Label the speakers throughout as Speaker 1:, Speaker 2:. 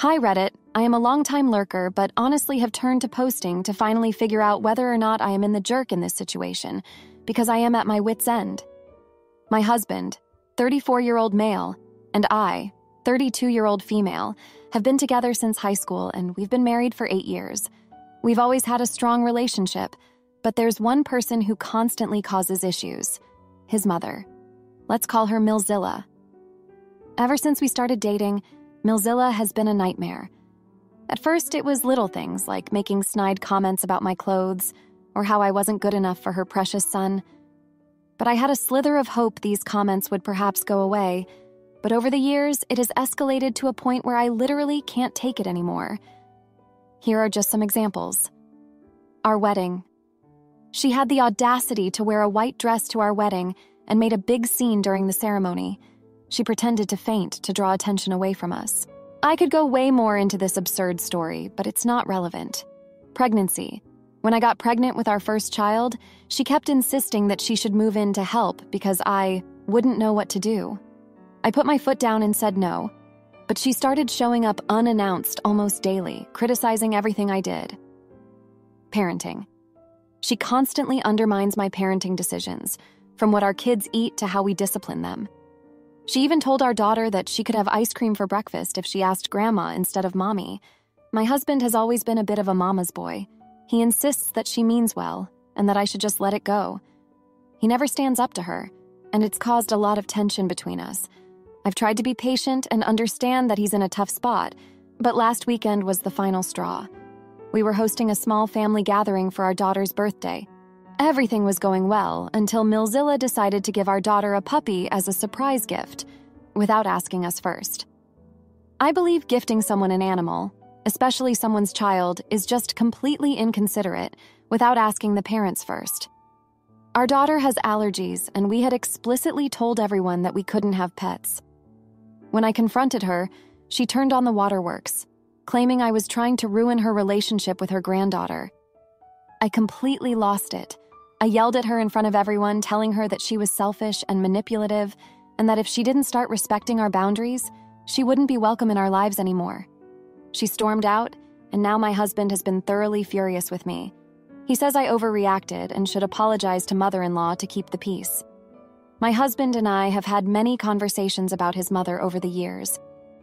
Speaker 1: Hi, Reddit. I am a longtime lurker, but honestly have turned to posting to finally figure out whether or not I am in the jerk in this situation, because I am at my wits' end. My husband, 34 year old male, and I, 32 year old female, have been together since high school and we've been married for eight years. We've always had a strong relationship, but there's one person who constantly causes issues his mother. Let's call her Milzilla. Ever since we started dating, Milzilla has been a nightmare. At first, it was little things like making snide comments about my clothes or how I wasn't good enough for her precious son. But I had a slither of hope these comments would perhaps go away. But over the years, it has escalated to a point where I literally can't take it anymore. Here are just some examples Our wedding. She had the audacity to wear a white dress to our wedding and made a big scene during the ceremony. She pretended to faint to draw attention away from us. I could go way more into this absurd story, but it's not relevant. Pregnancy. When I got pregnant with our first child, she kept insisting that she should move in to help because I wouldn't know what to do. I put my foot down and said no, but she started showing up unannounced almost daily, criticizing everything I did. Parenting. She constantly undermines my parenting decisions, from what our kids eat to how we discipline them. She even told our daughter that she could have ice cream for breakfast if she asked Grandma instead of Mommy. My husband has always been a bit of a mama's boy. He insists that she means well and that I should just let it go. He never stands up to her, and it's caused a lot of tension between us. I've tried to be patient and understand that he's in a tough spot, but last weekend was the final straw. We were hosting a small family gathering for our daughter's birthday. Everything was going well until Milzilla decided to give our daughter a puppy as a surprise gift, without asking us first. I believe gifting someone an animal, especially someone's child, is just completely inconsiderate without asking the parents first. Our daughter has allergies, and we had explicitly told everyone that we couldn't have pets. When I confronted her, she turned on the waterworks, claiming I was trying to ruin her relationship with her granddaughter. I completely lost it I yelled at her in front of everyone, telling her that she was selfish and manipulative, and that if she didn't start respecting our boundaries, she wouldn't be welcome in our lives anymore. She stormed out, and now my husband has been thoroughly furious with me. He says I overreacted and should apologize to mother in law to keep the peace. My husband and I have had many conversations about his mother over the years.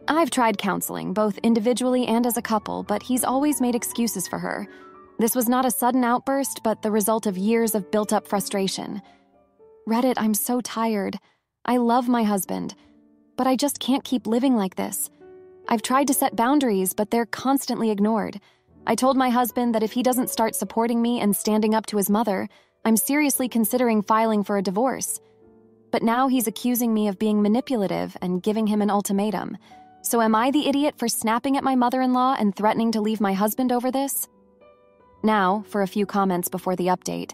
Speaker 1: I've tried counseling, both individually and as a couple, but he's always made excuses for her this was not a sudden outburst, but the result of years of built up frustration. Reddit, I'm so tired. I love my husband, but I just can't keep living like this. I've tried to set boundaries, but they're constantly ignored. I told my husband that if he doesn't start supporting me and standing up to his mother, I'm seriously considering filing for a divorce. But now he's accusing me of being manipulative and giving him an ultimatum. So am I the idiot for snapping at my mother in law and threatening to leave my husband over this? Now, for a few comments before the update.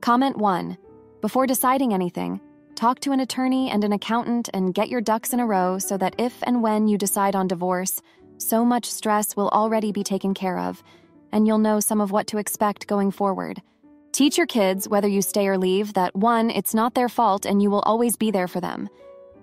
Speaker 1: Comment 1. Before deciding anything, talk to an attorney and an accountant and get your ducks in a row so that if and when you decide on divorce, so much stress will already be taken care of, and you'll know some of what to expect going forward. Teach your kids, whether you stay or leave, that 1. It's not their fault and you will always be there for them.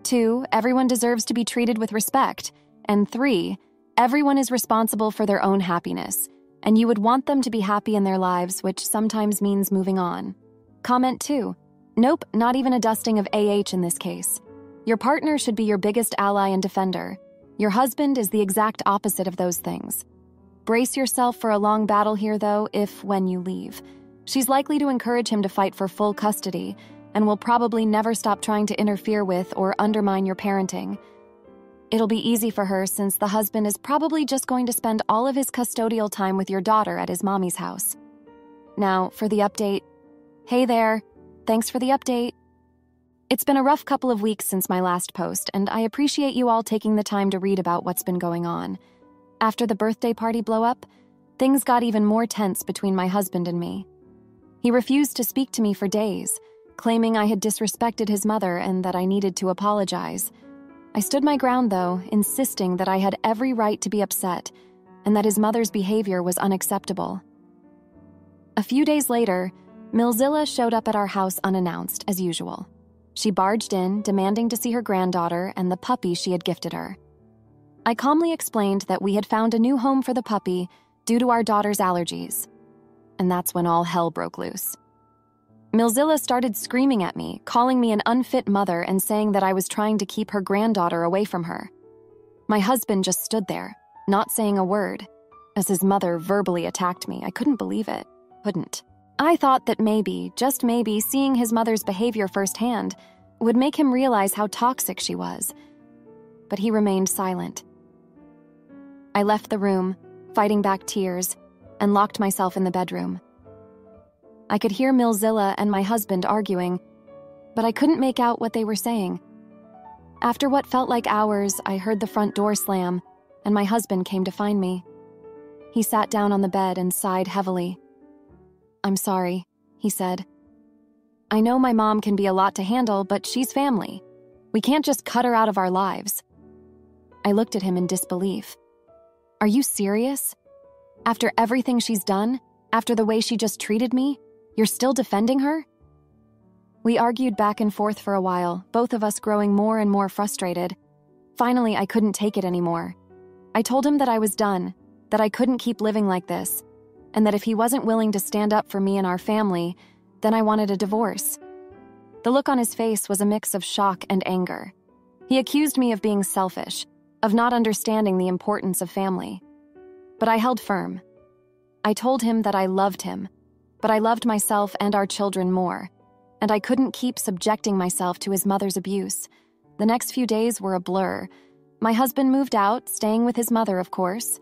Speaker 1: 2. Everyone deserves to be treated with respect. And 3. Everyone is responsible for their own happiness and you would want them to be happy in their lives, which sometimes means moving on. Comment 2. Nope, not even a dusting of AH in this case. Your partner should be your biggest ally and defender. Your husband is the exact opposite of those things. Brace yourself for a long battle here, though, if when you leave. She's likely to encourage him to fight for full custody and will probably never stop trying to interfere with or undermine your parenting. It'll be easy for her since the husband is probably just going to spend all of his custodial time with your daughter at his mommy's house. Now, for the update. Hey there. Thanks for the update. It's been a rough couple of weeks since my last post, and I appreciate you all taking the time to read about what's been going on. After the birthday party blow up, things got even more tense between my husband and me. He refused to speak to me for days, claiming I had disrespected his mother and that I needed to apologize. I stood my ground, though, insisting that I had every right to be upset and that his mother's behavior was unacceptable. A few days later, Milzilla showed up at our house unannounced, as usual. She barged in, demanding to see her granddaughter and the puppy she had gifted her. I calmly explained that we had found a new home for the puppy due to our daughter's allergies. And that's when all hell broke loose. Milzilla started screaming at me, calling me an unfit mother, and saying that I was trying to keep her granddaughter away from her. My husband just stood there, not saying a word, as his mother verbally attacked me. I couldn't believe it. Couldn't. I thought that maybe, just maybe, seeing his mother's behavior firsthand would make him realize how toxic she was. But he remained silent. I left the room, fighting back tears, and locked myself in the bedroom. I could hear Milzilla and my husband arguing, but I couldn't make out what they were saying. After what felt like hours, I heard the front door slam, and my husband came to find me. He sat down on the bed and sighed heavily. I'm sorry, he said. I know my mom can be a lot to handle, but she's family. We can't just cut her out of our lives. I looked at him in disbelief. Are you serious? After everything she's done, after the way she just treated me, you're still defending her? We argued back and forth for a while, both of us growing more and more frustrated. Finally, I couldn't take it anymore. I told him that I was done, that I couldn't keep living like this, and that if he wasn't willing to stand up for me and our family, then I wanted a divorce. The look on his face was a mix of shock and anger. He accused me of being selfish, of not understanding the importance of family. But I held firm. I told him that I loved him but I loved myself and our children more, and I couldn't keep subjecting myself to his mother's abuse. The next few days were a blur. My husband moved out, staying with his mother, of course.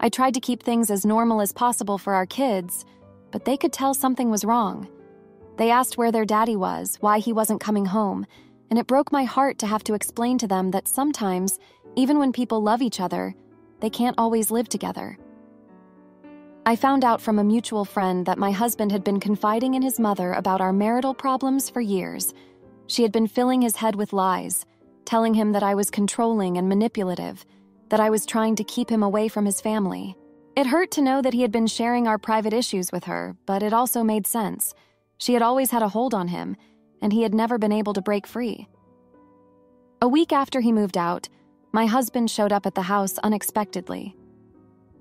Speaker 1: I tried to keep things as normal as possible for our kids, but they could tell something was wrong. They asked where their daddy was, why he wasn't coming home, and it broke my heart to have to explain to them that sometimes, even when people love each other, they can't always live together. I found out from a mutual friend that my husband had been confiding in his mother about our marital problems for years. She had been filling his head with lies, telling him that I was controlling and manipulative, that I was trying to keep him away from his family. It hurt to know that he had been sharing our private issues with her, but it also made sense. She had always had a hold on him, and he had never been able to break free. A week after he moved out, my husband showed up at the house unexpectedly.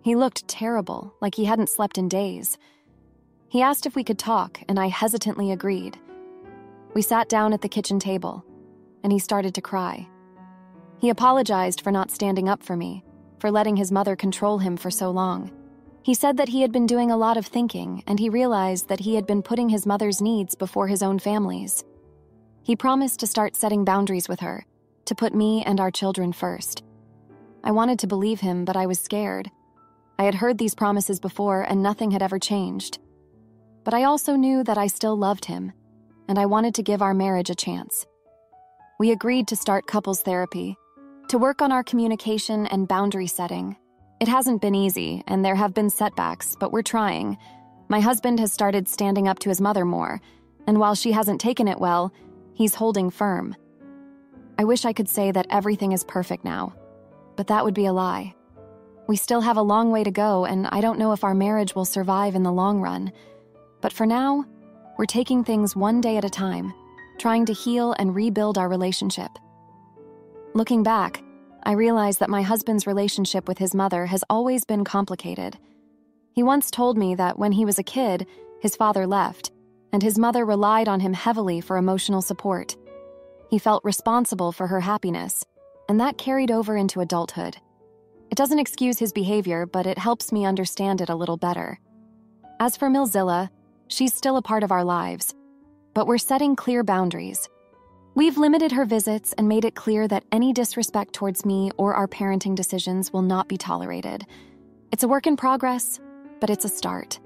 Speaker 1: He looked terrible, like he hadn't slept in days. He asked if we could talk, and I hesitantly agreed. We sat down at the kitchen table, and he started to cry. He apologized for not standing up for me, for letting his mother control him for so long. He said that he had been doing a lot of thinking, and he realized that he had been putting his mother's needs before his own family's. He promised to start setting boundaries with her, to put me and our children first. I wanted to believe him, but I was scared. I had heard these promises before, and nothing had ever changed. But I also knew that I still loved him, and I wanted to give our marriage a chance. We agreed to start couples therapy, to work on our communication and boundary setting. It hasn't been easy, and there have been setbacks, but we're trying. My husband has started standing up to his mother more, and while she hasn't taken it well, he's holding firm. I wish I could say that everything is perfect now, but that would be a lie. We still have a long way to go, and I don't know if our marriage will survive in the long run. But for now, we're taking things one day at a time, trying to heal and rebuild our relationship. Looking back, I realize that my husband's relationship with his mother has always been complicated. He once told me that when he was a kid, his father left, and his mother relied on him heavily for emotional support. He felt responsible for her happiness, and that carried over into adulthood. It doesn't excuse his behavior, but it helps me understand it a little better. As for Milzilla, she's still a part of our lives, but we're setting clear boundaries. We've limited her visits and made it clear that any disrespect towards me or our parenting decisions will not be tolerated. It's a work in progress, but it's a start.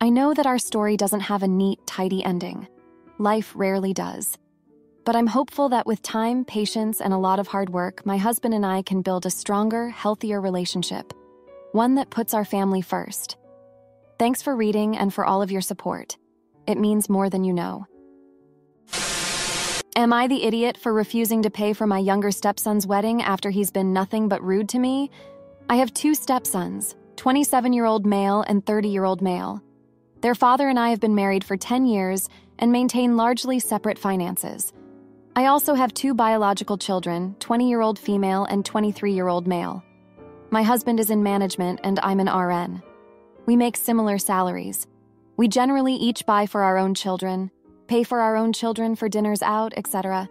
Speaker 1: I know that our story doesn't have a neat, tidy ending. Life rarely does. But I'm hopeful that with time, patience, and a lot of hard work, my husband and I can build a stronger, healthier relationship, one that puts our family first. Thanks for reading and for all of your support. It means more than you know. Am I the idiot for refusing to pay for my younger stepson's wedding after he's been nothing but rude to me? I have two stepsons 27 year old male and 30 year old male. Their father and I have been married for 10 years and maintain largely separate finances. I also have two biological children 20 year old female and 23 year old male. My husband is in management and I'm an RN. We make similar salaries. We generally each buy for our own children, pay for our own children for dinners out, etc.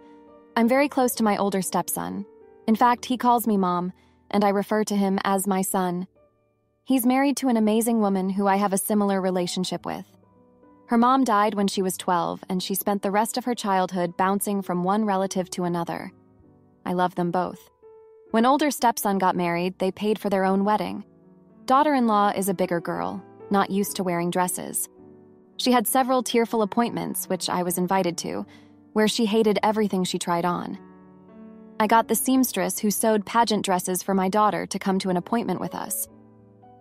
Speaker 1: I'm very close to my older stepson. In fact, he calls me mom, and I refer to him as my son. He's married to an amazing woman who I have a similar relationship with. Her mom died when she was 12, and she spent the rest of her childhood bouncing from one relative to another. I love them both. When older stepson got married, they paid for their own wedding. Daughter in law is a bigger girl, not used to wearing dresses. She had several tearful appointments, which I was invited to, where she hated everything she tried on. I got the seamstress who sewed pageant dresses for my daughter to come to an appointment with us.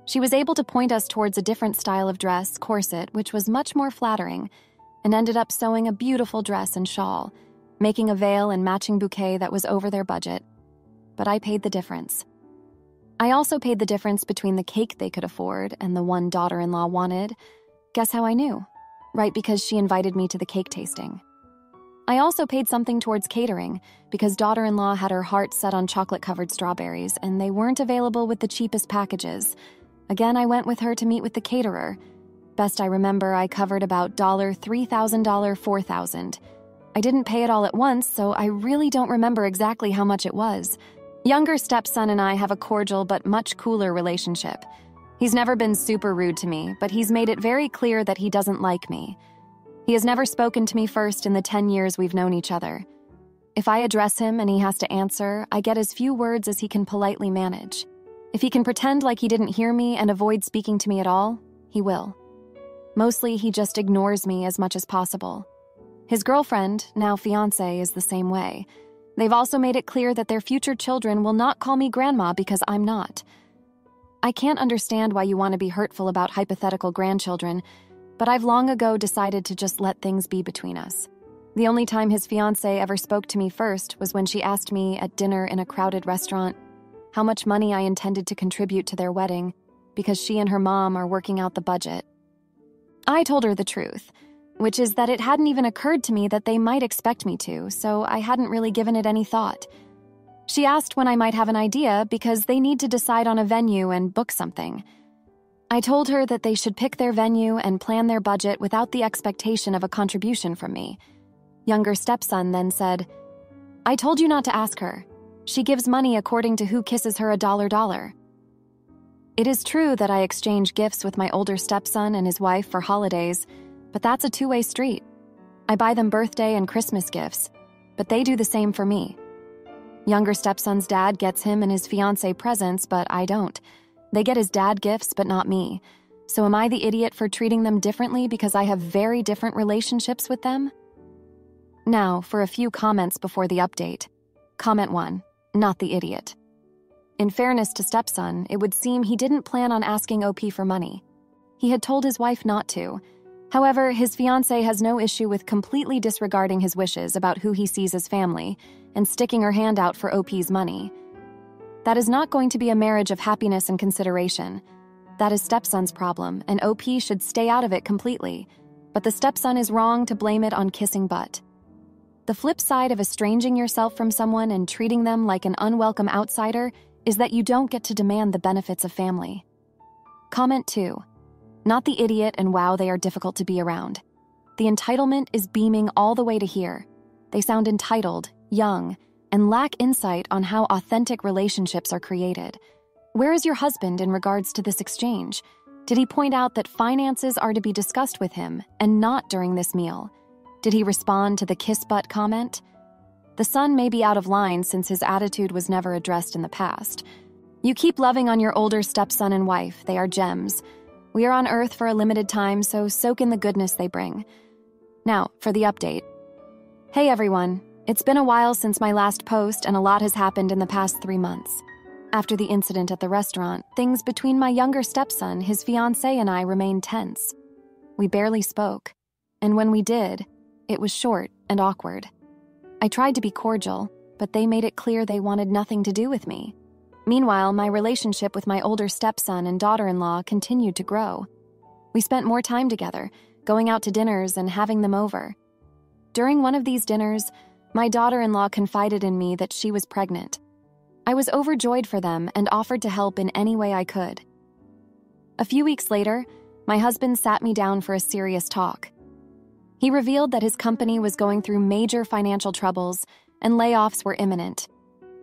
Speaker 1: She was able to point us towards a different style of dress, corset, which was much more flattering, and ended up sewing a beautiful dress and shawl, making a veil and matching bouquet that was over their budget. But I paid the difference. I also paid the difference between the cake they could afford and the one daughter in law wanted. Guess how I knew? Right because she invited me to the cake tasting. I also paid something towards catering because daughter in law had her heart set on chocolate covered strawberries and they weren't available with the cheapest packages, Again, I went with her to meet with the caterer. Best I remember, I covered about $3,000, $4,000. I didn't pay it all at once, so I really don't remember exactly how much it was. Younger stepson and I have a cordial but much cooler relationship. He's never been super rude to me, but he's made it very clear that he doesn't like me. He has never spoken to me first in the 10 years we've known each other. If I address him and he has to answer, I get as few words as he can politely manage. If he can pretend like he didn't hear me and avoid speaking to me at all, he will. Mostly, he just ignores me as much as possible. His girlfriend, now fiance, is the same way. They've also made it clear that their future children will not call me grandma because I'm not. I can't understand why you want to be hurtful about hypothetical grandchildren, but I've long ago decided to just let things be between us. The only time his fiance ever spoke to me first was when she asked me at dinner in a crowded restaurant how much money I intended to contribute to their wedding because she and her mom are working out the budget. I told her the truth, which is that it hadn't even occurred to me that they might expect me to, so I hadn't really given it any thought. She asked when I might have an idea because they need to decide on a venue and book something. I told her that they should pick their venue and plan their budget without the expectation of a contribution from me. Younger stepson then said, I told you not to ask her. She gives money according to who kisses her a dollar dollar. It is true that I exchange gifts with my older stepson and his wife for holidays, but that's a two way street. I buy them birthday and Christmas gifts, but they do the same for me. Younger stepson's dad gets him and his fiancee presents, but I don't. They get his dad gifts, but not me. So am I the idiot for treating them differently because I have very different relationships with them? Now, for a few comments before the update. Comment 1 not the idiot. In fairness to stepson, it would seem he didn't plan on asking OP for money. He had told his wife not to. However, his fiancee has no issue with completely disregarding his wishes about who he sees as family and sticking her hand out for OP's money. That is not going to be a marriage of happiness and consideration. That is stepson's problem, and OP should stay out of it completely. But the stepson is wrong to blame it on kissing butt. The flip side of estranging yourself from someone and treating them like an unwelcome outsider is that you don't get to demand the benefits of family. Comment 2. Not the idiot and wow, they are difficult to be around. The entitlement is beaming all the way to here. They sound entitled, young, and lack insight on how authentic relationships are created. Where is your husband in regards to this exchange? Did he point out that finances are to be discussed with him and not during this meal? Did he respond to the kiss butt comment? The son may be out of line since his attitude was never addressed in the past. You keep loving on your older stepson and wife, they are gems. We are on Earth for a limited time, so soak in the goodness they bring. Now, for the update. Hey everyone, it's been a while since my last post, and a lot has happened in the past three months. After the incident at the restaurant, things between my younger stepson, his fiancee, and I remained tense. We barely spoke, and when we did, it was short and awkward. I tried to be cordial, but they made it clear they wanted nothing to do with me. Meanwhile, my relationship with my older stepson and daughter in law continued to grow. We spent more time together, going out to dinners and having them over. During one of these dinners, My daughter in law confided in me that she was pregnant. I was overjoyed for them and offered to help in any way I could. A few weeks later, my husband sat me down for a serious talk. He revealed that his company was going through major financial troubles and layoffs were imminent.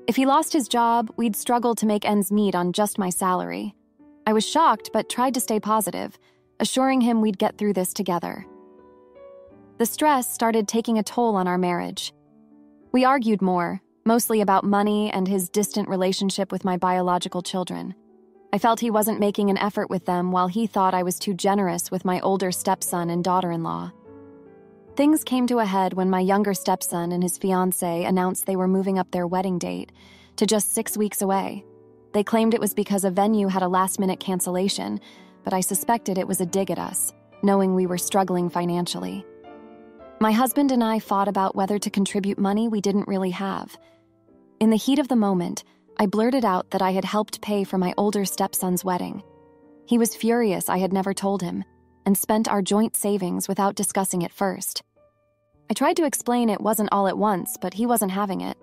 Speaker 1: If he lost his job, we'd struggle to make ends meet on just my salary. I was shocked but tried to stay positive, assuring him we'd get through this together. The stress started taking a toll on our marriage. We argued more, mostly about money and his distant relationship with my biological children. I felt he wasn't making an effort with them while he thought I was too generous with my older stepson and daughter in law. Things came to a head when my younger stepson and his fiancee announced they were moving up their wedding date to just six weeks away. They claimed it was because a venue had a last minute cancellation, but I suspected it was a dig at us, knowing we were struggling financially. My husband and I fought about whether to contribute money we didn't really have. In the heat of the moment, I blurted out that I had helped pay for my older stepson's wedding. He was furious I had never told him and spent our joint savings without discussing it first. I tried to explain it wasn't all at once, but he wasn't having it.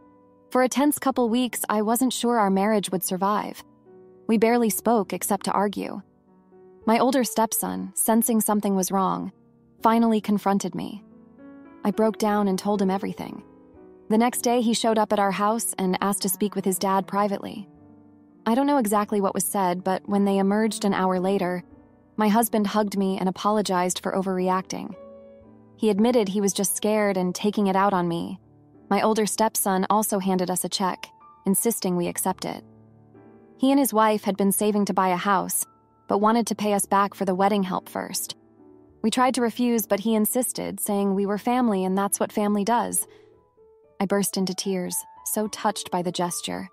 Speaker 1: For a tense couple weeks, I wasn't sure our marriage would survive. We barely spoke except to argue. My older stepson, sensing something was wrong, finally confronted me. I broke down and told him everything. The next day, he showed up at our house and asked to speak with his dad privately. I don't know exactly what was said, but when they emerged an hour later, my husband hugged me and apologized for overreacting. He admitted he was just scared and taking it out on me. My older stepson also handed us a check, insisting we accept it. He and his wife had been saving to buy a house, but wanted to pay us back for the wedding help first. We tried to refuse, but he insisted, saying we were family and that's what family does. I burst into tears, so touched by the gesture.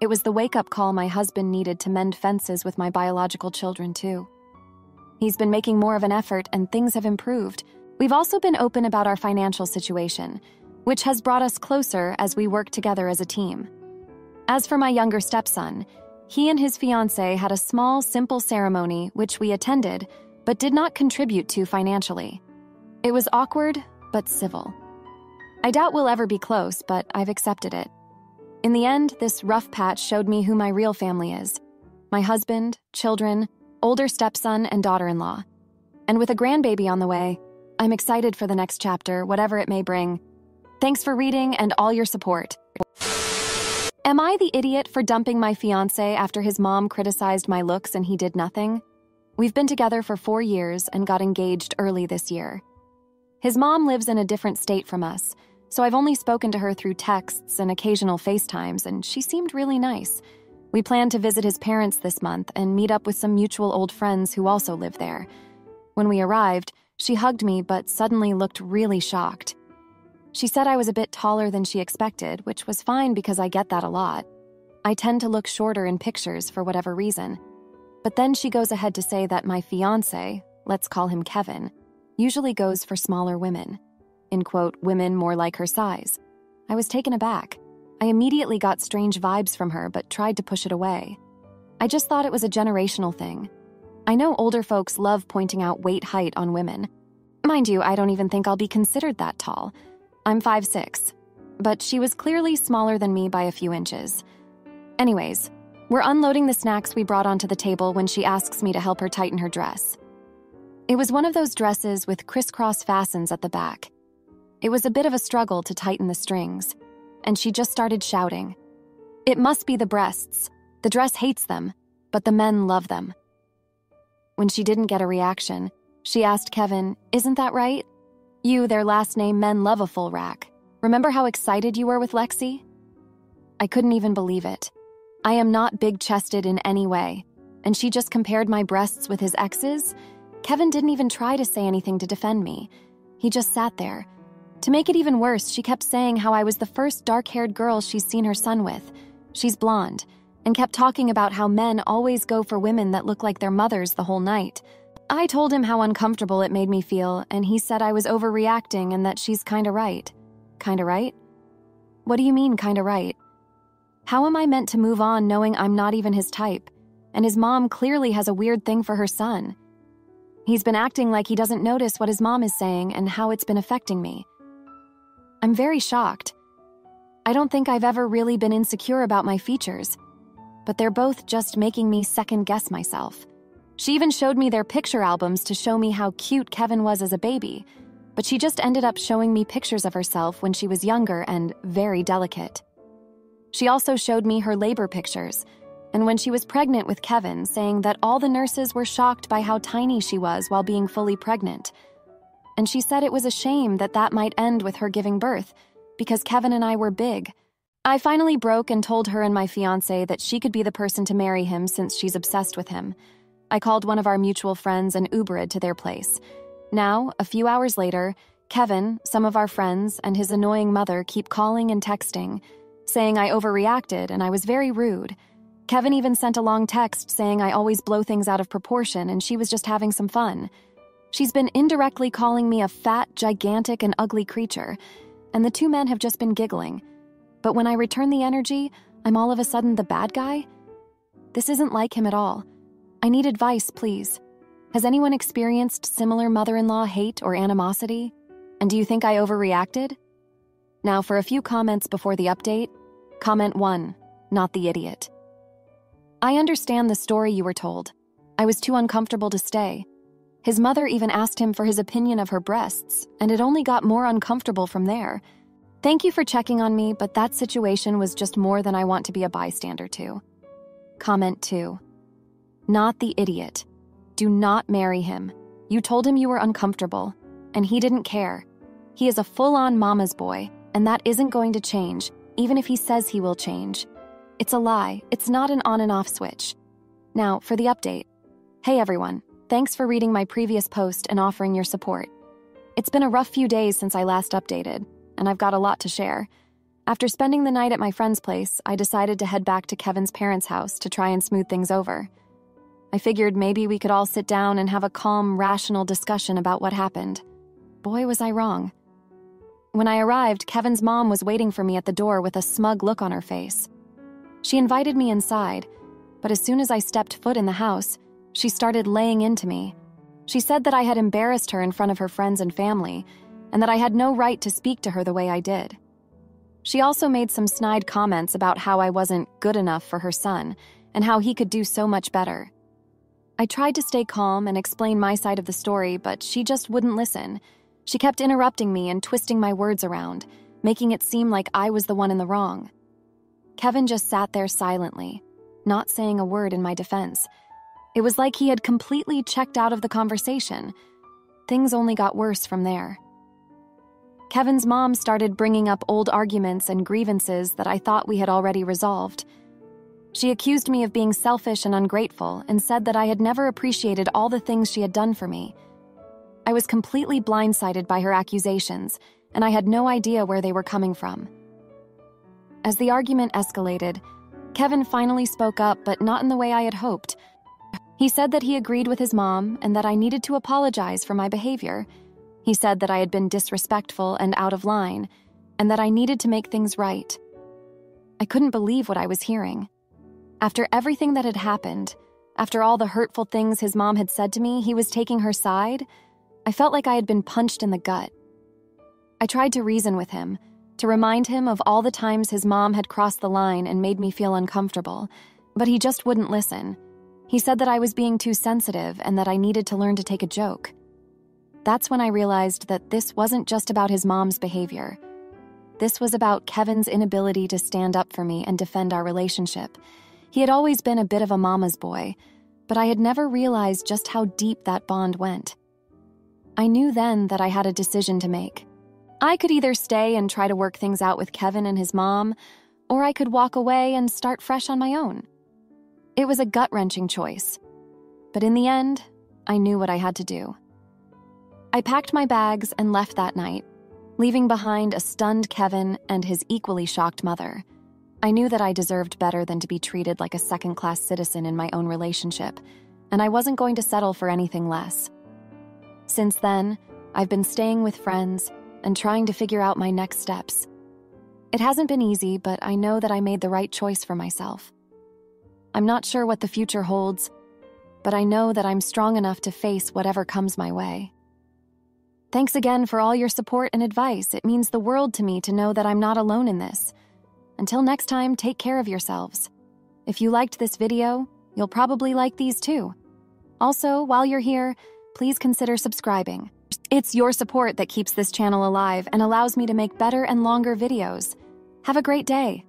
Speaker 1: It was the wake up call my husband needed to mend fences with my biological children, too. He's been making more of an effort, and things have improved. We've also been open about our financial situation, which has brought us closer as we work together as a team. As for my younger stepson, he and his fiancee had a small, simple ceremony which we attended but did not contribute to financially. It was awkward, but civil. I doubt we'll ever be close, but I've accepted it. In the end, this rough patch showed me who my real family is my husband, children, older stepson, and daughter in law. And with a grandbaby on the way, I'm excited for the next chapter, whatever it may bring. Thanks for reading and all your support. Am I the idiot for dumping my fiance after his mom criticized my looks and he did nothing? We've been together for four years and got engaged early this year. His mom lives in a different state from us, so I've only spoken to her through texts and occasional FaceTimes, and she seemed really nice. We plan to visit his parents this month and meet up with some mutual old friends who also live there. When we arrived, she hugged me but suddenly looked really shocked. She said I was a bit taller than she expected, which was fine because I get that a lot. I tend to look shorter in pictures for whatever reason. But then she goes ahead to say that my fiance, let's call him Kevin, usually goes for smaller women. In quote, women more like her size. I was taken aback. I immediately got strange vibes from her, but tried to push it away. I just thought it was a generational thing. I know older folks love pointing out weight height on women. Mind you, I don't even think I'll be considered that tall. I'm 5'6. But she was clearly smaller than me by a few inches. Anyways, we're unloading the snacks we brought onto the table when she asks me to help her tighten her dress. It was one of those dresses with crisscross fastens at the back. It was a bit of a struggle to tighten the strings, and she just started shouting. It must be the breasts. The dress hates them, but the men love them. When she didn't get a reaction, she asked Kevin, Isn't that right? You, their last name, men love a full rack. Remember how excited you were with Lexi? I couldn't even believe it. I am not big chested in any way, and she just compared my breasts with his ex's. Kevin didn't even try to say anything to defend me. He just sat there. To make it even worse, she kept saying how I was the first dark haired girl she's seen her son with. She's blonde, and kept talking about how men always go for women that look like their mothers the whole night. I told him how uncomfortable it made me feel, and he said I was overreacting and that she's kinda right. Kinda right? What do you mean, kinda right? How am I meant to move on knowing I'm not even his type? And his mom clearly has a weird thing for her son. He's been acting like he doesn't notice what his mom is saying and how it's been affecting me. I'm very shocked. I don't think I've ever really been insecure about my features, but they're both just making me second guess myself. She even showed me their picture albums to show me how cute Kevin was as a baby, but she just ended up showing me pictures of herself when she was younger and very delicate. She also showed me her labor pictures, and when she was pregnant with Kevin, saying that all the nurses were shocked by how tiny she was while being fully pregnant. And she said it was a shame that that might end with her giving birth, because Kevin and I were big. I finally broke and told her and my fiance that she could be the person to marry him since she's obsessed with him. I called one of our mutual friends and Ubered to their place. Now, a few hours later, Kevin, some of our friends, and his annoying mother keep calling and texting, saying I overreacted and I was very rude. Kevin even sent a long text saying I always blow things out of proportion and she was just having some fun. She's been indirectly calling me a fat, gigantic, and ugly creature, and the two men have just been giggling. But when I return the energy, I'm all of a sudden the bad guy? This isn't like him at all. I need advice, please. Has anyone experienced similar mother in law hate or animosity? And do you think I overreacted? Now, for a few comments before the update. Comment 1 Not the idiot. I understand the story you were told. I was too uncomfortable to stay. His mother even asked him for his opinion of her breasts, and it only got more uncomfortable from there. Thank you for checking on me, but that situation was just more than I want to be a bystander to. Comment 2 Not the idiot. Do not marry him. You told him you were uncomfortable, and he didn't care. He is a full on mama's boy, and that isn't going to change, even if he says he will change. It's a lie, it's not an on and off switch. Now, for the update. Hey everyone, thanks for reading my previous post and offering your support. It's been a rough few days since I last updated, and I've got a lot to share. After spending the night at my friend's place, I decided to head back to Kevin's parents' house to try and smooth things over. I figured maybe we could all sit down and have a calm, rational discussion about what happened. Boy, was I wrong. When I arrived, Kevin's mom was waiting for me at the door with a smug look on her face. She invited me inside, but as soon as I stepped foot in the house, she started laying into me. She said that I had embarrassed her in front of her friends and family, and that I had no right to speak to her the way I did. She also made some snide comments about how I wasn't good enough for her son and how he could do so much better. I tried to stay calm and explain my side of the story, but she just wouldn't listen. She kept interrupting me and twisting my words around, making it seem like I was the one in the wrong. Kevin just sat there silently, not saying a word in my defense. It was like he had completely checked out of the conversation. Things only got worse from there. Kevin's mom started bringing up old arguments and grievances that I thought we had already resolved. She accused me of being selfish and ungrateful and said that I had never appreciated all the things she had done for me. I was completely blindsided by her accusations, and I had no idea where they were coming from. As the argument escalated, Kevin finally spoke up, but not in the way I had hoped. He said that he agreed with his mom and that I needed to apologize for my behavior. He said that I had been disrespectful and out of line, and that I needed to make things right. I couldn't believe what I was hearing. After everything that had happened, after all the hurtful things his mom had said to me, he was taking her side. I felt like I had been punched in the gut. I tried to reason with him, to remind him of all the times his mom had crossed the line and made me feel uncomfortable, but he just wouldn't listen. He said that I was being too sensitive and that I needed to learn to take a joke. That's when I realized that this wasn't just about his mom's behavior. This was about Kevin's inability to stand up for me and defend our relationship he had always been a bit of a mama's boy, but I had never realized just how deep that bond went. I knew then that I had a decision to make. I could either stay and try to work things out with Kevin and his mom, or I could walk away and start fresh on my own. It was a gut wrenching choice, but in the end, I knew what I had to do. I packed my bags and left that night, leaving behind a stunned Kevin and his equally shocked mother. I knew that I deserved better than to be treated like a second class citizen in my own relationship, and I wasn't going to settle for anything less. Since then, I've been staying with friends and trying to figure out my next steps. It hasn't been easy, but I know that I made the right choice for myself. I'm not sure what the future holds, but I know that I'm strong enough to face whatever comes my way. Thanks again for all your support and advice. It means the world to me to know that I'm not alone in this. Until next time, take care of yourselves. If you liked this video, you'll probably like these too. Also, while you're here, please consider subscribing. It's your support that keeps this channel alive and allows me to make better and longer videos. Have a great day.